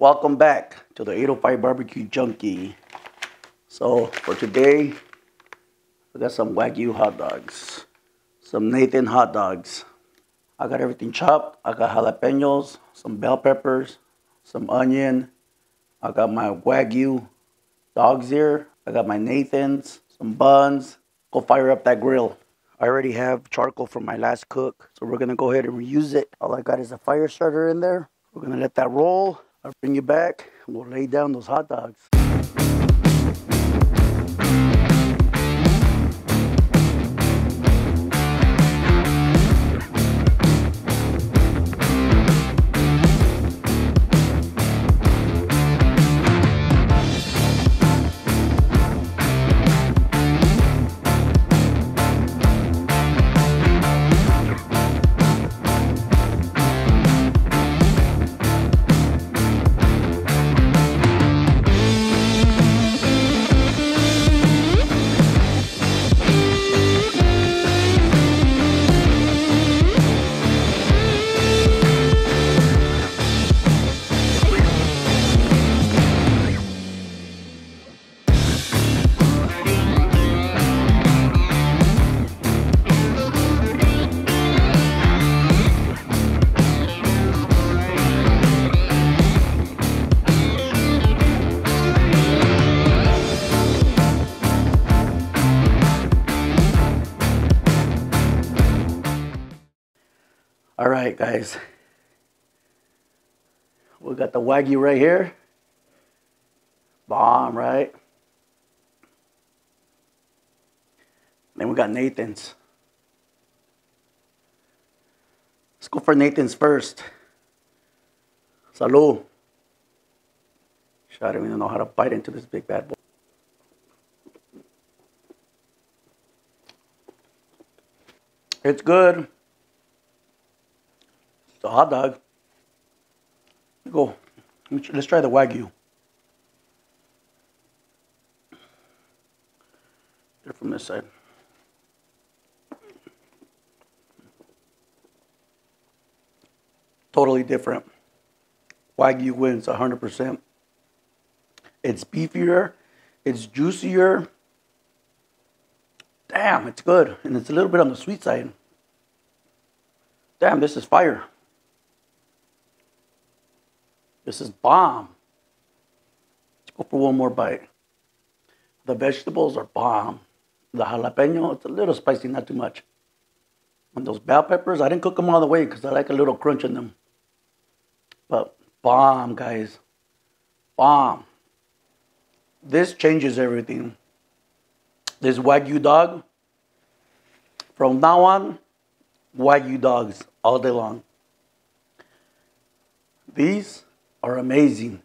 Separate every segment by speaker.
Speaker 1: Welcome back to the 805 Barbecue Junkie. So for today, we got some Wagyu hot dogs, some Nathan hot dogs. I got everything chopped. I got jalapenos, some bell peppers, some onion. I got my Wagyu dog's ear. I got my Nathan's, some buns. Go fire up that grill. I already have charcoal from my last cook, so we're gonna go ahead and reuse it. All I got is a fire starter in there. We're gonna let that roll. I'll bring you back we'll lay down those hot dogs. All right, guys. We got the Wagyu right here. Bomb, right? Then we got Nathan's. Let's go for Nathan's first. Salud. I don't even know how to bite into this big bad boy. It's good. Hot dog. Go. Let's try the Wagyu. It from this side. Totally different. Wagyu wins 100%. It's beefier. It's juicier. Damn, it's good. And it's a little bit on the sweet side. Damn, this is fire. This is bomb. Let's go for one more bite. The vegetables are bomb. The jalapeno, it's a little spicy, not too much. And those bell peppers, I didn't cook them all the way because I like a little crunch in them. But bomb, guys. Bomb. This changes everything. This Wagyu dog, from now on, Wagyu dogs all day long. These are amazing.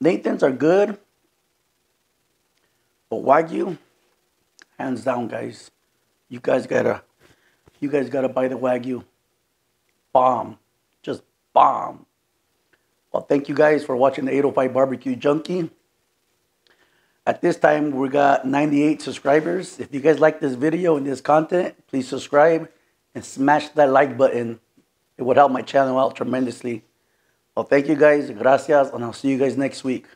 Speaker 1: Nathan's are good, but Wagyu, hands down, guys. You guys gotta, you guys gotta buy the Wagyu. Bomb, just bomb. Well, thank you guys for watching the 805 Barbecue Junkie. At this time, we got 98 subscribers. If you guys like this video and this content, please subscribe and smash that like button. It would help my channel out tremendously. Well, thank you guys. Gracias. And I'll see you guys next week.